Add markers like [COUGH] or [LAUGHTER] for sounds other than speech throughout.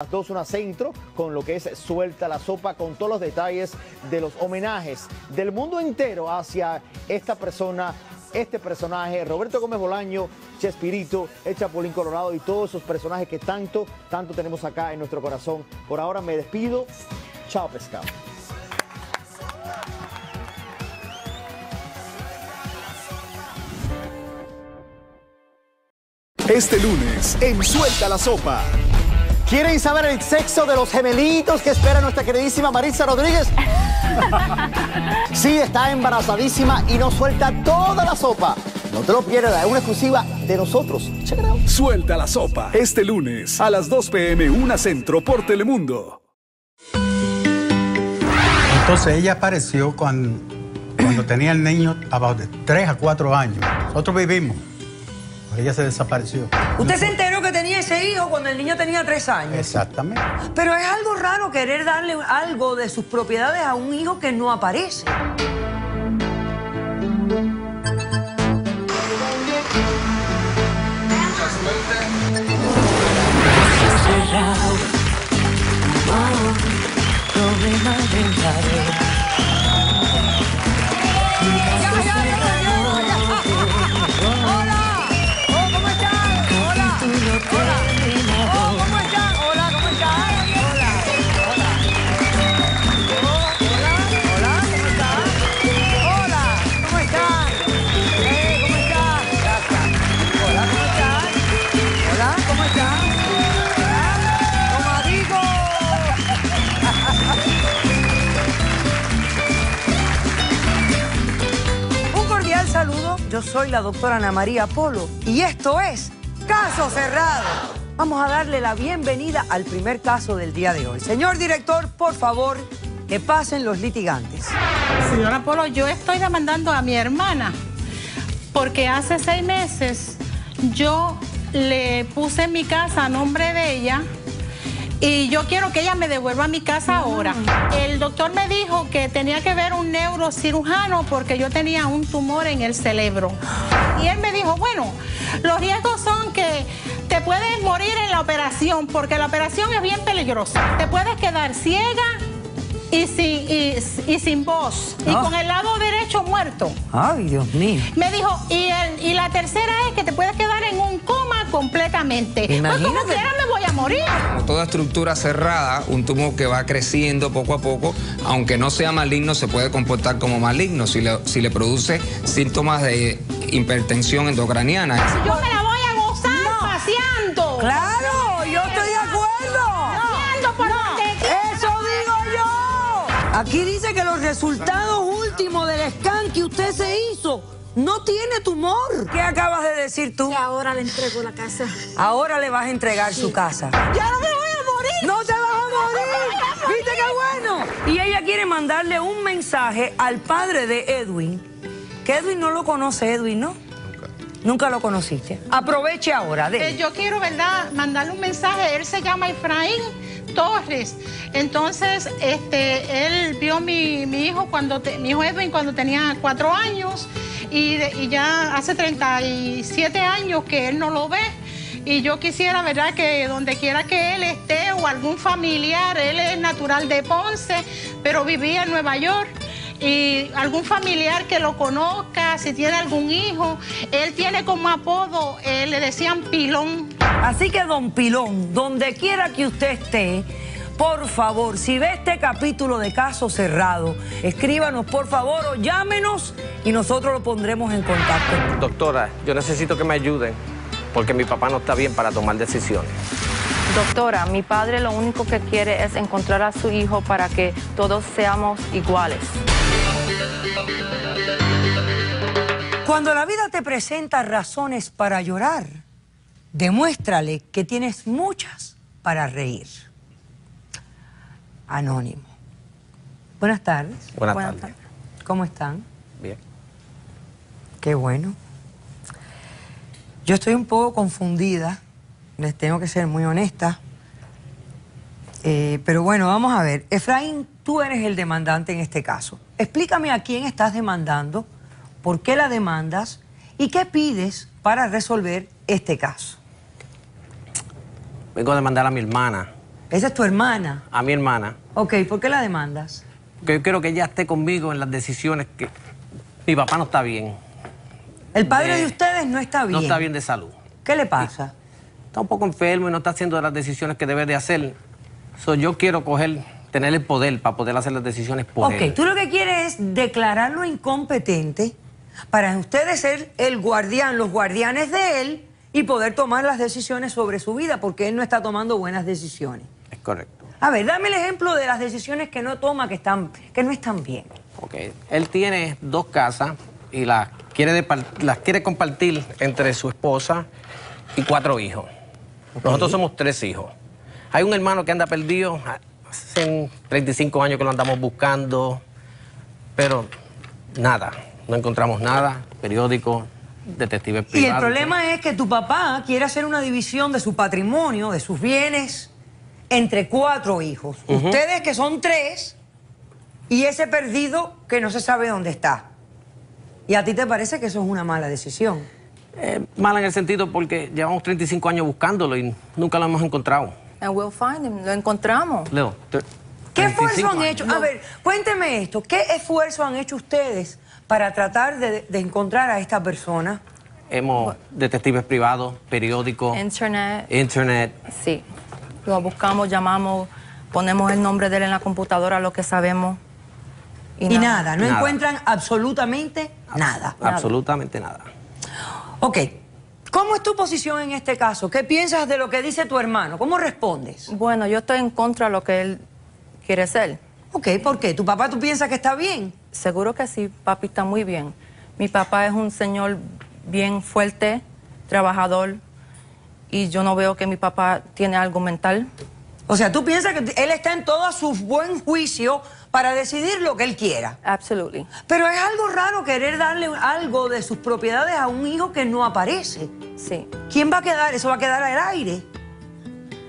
las dos una centro con lo que es Suelta la Sopa, con todos los detalles de los homenajes del mundo entero hacia esta persona, este personaje, Roberto Gómez Bolaño, Chespirito, el Chapulín Colorado y todos esos personajes que tanto, tanto tenemos acá en nuestro corazón. Por ahora me despido. Chao, pescado. Este lunes, en Suelta la Sopa. ¿Quieren saber el sexo de los gemelitos que espera nuestra queridísima Maritza Rodríguez? [LAUGHS] Sí, está embarazadísima y nos suelta toda la sopa. No te lo pierdas, es una exclusiva de nosotros. Check it out. Suelta la Sopa. Este lunes, a las 2 p.m., una centro por Telemundo. Entonces ella apareció cuando, cuando tenía el niño about de 3 a 4 años. Nosotros vivimos. pero Ella se desapareció. Usted se enteró que tenía ese hijo cuando el niño tenía tres años. Exactamente. Pero es algo raro querer darle algo de sus propiedades a un hijo que no aparece. Hola, saludo. Yo soy la doctora Ana María Polo y esto es Caso Cerrado. Vamos a darle la bienvenida al primer caso del día de hoy. Señor director, por favor, que pasen los litigantes. Señora Polo, yo estoy demandando a mi hermana porque hace seis meses yo le puse mi casa a nombre de ella y yo quiero que ella me devuelva mi casa ahora. El doctor me dijo que tenía que ver un neurocirujano porque yo tenía un tumor en el cerebro. Y él me dijo, bueno, los riesgos son que te puedes morir en la operación porque la operación es bien peligrosa. Te puedes quedar ciega y sin, y, y sin voz y Ah. con el lado derecho muerto. Ay, Dios mío. Me dijo, y, el- y la tercera es que te puedes quedar completamente. Pues como Imagínate. quiera me voy a morir. Como toda estructura cerrada, un tumor que va creciendo poco a poco, aunque no sea maligno, se puede comportar como maligno si le, si le produce síntomas de hipertensión endocraniana. Yo me la voy a gozar paseando. Claro, yo estoy de acuerdo. Paseando por. Eso digo yo. Aquí dice que los resultados últimos del scan que usted se hizo no tiene tumor. ¿Qué acabas de decir tú? Y ahora le entrego la casa. Ahora le vas a entregar su casa. Ya no me voy a morir. ¡No te vas a morir! ¿Viste qué bueno? Y ella quiere mandarle un mensaje al padre de Edwin. Que Edwin no lo conoce, Edwin, ¿no? Nunca. Nunca lo conociste. Aproveche ahora, Eh, yo quiero, ¿verdad?, mandarle un mensaje. Él se llama Efraín Torres. Entonces, este, él vio mi, mi hijo cuando te- mi hijo Edwin cuando tenía cuatro años y, de- y ya hace 37 años que él no lo ve. Y yo quisiera, ¿verdad?, que donde quiera que él esté o algún familiar, él es natural de Ponce, pero vivía en Nueva York y algún familiar que lo conozca, si tiene algún hijo, él tiene como apodo, eh, le decían pilón. Así que, don Pilón, donde quiera que usted esté, por favor, si ve este capítulo de caso cerrado, escríbanos por favor o llámenos y nosotros lo pondremos en contacto. Doctora, yo necesito que me ayuden porque mi papá no está bien para tomar decisiones. Doctora, mi padre lo único que quiere es encontrar a su hijo para que todos seamos iguales. Cuando la vida te presenta razones para llorar, demuéstrale que tienes muchas para reír. Anónimo. Buenas tardes. Buenas, Buenas tardes. ¿Cómo están? Bien. Qué bueno. Yo estoy un poco confundida, les tengo que ser muy honesta. Eh, pero bueno, vamos a ver. Efraín, tú eres el demandante en este caso. Explícame a quién estás demandando, por qué la demandas y qué pides para resolver este caso. Vengo a demandar a mi hermana Esa es tu hermana. A mi hermana. Ok, ¿por qué la demandas? Porque yo quiero que ella esté conmigo en las decisiones que mi papá no está bien. El padre De- de ustedes no está bien. No está bien de salud. ¿Qué le pasa? Está un poco enfermo y no está haciendo las decisiones que debe de hacer. So, yo quiero coger, tener el poder para poder hacer las decisiones por Ok, él. tú lo que quieres es declararlo incompetente para ustedes ser el guardián, los guardianes de él y poder tomar las decisiones sobre su vida porque él no está tomando buenas decisiones. Es correcto. A ver, dame el ejemplo de las decisiones que no toma que, están, que no están bien. Ok. Él tiene dos casas y las quiere, las quiere compartir entre su esposa y cuatro hijos. Nosotros somos tres hijos. Hay un hermano que anda perdido, hace 35 años que lo andamos buscando, pero nada, no encontramos nada, periódico, detectives Y el problema es que tu papá quiere hacer una división de su patrimonio, de sus bienes, entre cuatro hijos. Ustedes que son tres y ese perdido que no se sabe dónde está. ¿Y a ti te parece que eso es una mala decisión? Eh, mala en el sentido porque llevamos 35 años buscándolo y nunca lo hemos encontrado. And we'll find him. Lo encontramos. Leo, ¿Qué 35 esfuerzo han años. hecho? A ver, cuénteme esto. ¿Qué esfuerzo han hecho ustedes para tratar de, de encontrar a esta persona? Hemos detectives privados, periódicos, Internet. internet. Sí. Lo buscamos, llamamos, ponemos el nombre de él en la computadora, lo que sabemos. Y, nada, no Nada. encuentran absolutamente nada. Absolutamente nada. Ok, ¿cómo es tu posición en este caso? ¿Qué piensas de lo que dice tu hermano? ¿Cómo respondes? Bueno, yo estoy en contra de lo que él quiere ser. Ok, ¿por qué? ¿Tu papá tú piensas que está bien? Seguro que sí, papi está muy bien. Mi papá es un señor bien fuerte, trabajador, y yo no veo que mi papá tiene algo mental. O sea, tú piensas que él está en todo su buen juicio para decidir lo que él quiera. Absolutely. Pero es algo raro querer darle algo de sus propiedades a un hijo que no aparece. Sí. ¿Quién va a quedar? Eso va a quedar al aire.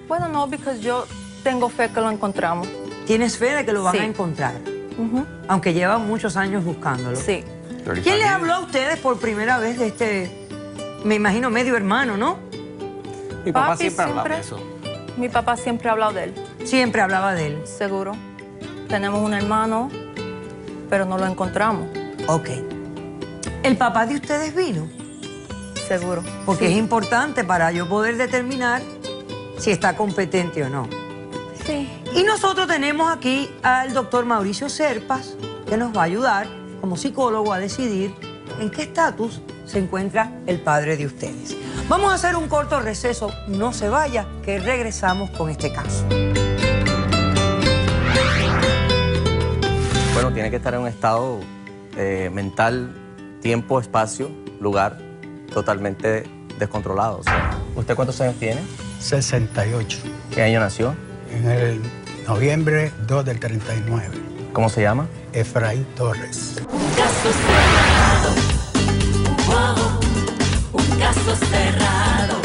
Bueno, no, porque yo tengo fe que lo encontramos. Tienes fe de que lo van Sí. a encontrar, aunque llevan muchos años buscándolo. Sí. ¿Quién les habló a ustedes por primera vez de este, me imagino, medio hermano, no? Mi papá Papi siempre ha hablado de eso. Mi papá siempre ha hablado de él, Siempre hablaba de él. seguro. Tenemos un hermano, pero no lo encontramos, Ok. ¿El papá de ustedes vino? seguro. Porque Sí. es importante para yo poder determinar si está competente o no. Sí. Y nosotros tenemos aquí al doctor Mauricio Serpas, que nos va a ayudar como psicólogo a decidir en qué estatus se encuentra el padre de ustedes. Vamos a hacer un corto receso, no se vaya, que regresamos con este caso. Bueno, tiene que estar en un estado eh, mental, tiempo, espacio, lugar totalmente descontrolado. o sea. ¿Usted cuántos años tiene? 68. ¿Qué año nació? En el noviembre 2 del 39. ¿Cómo se llama? Efraín Torres ojos cerrados.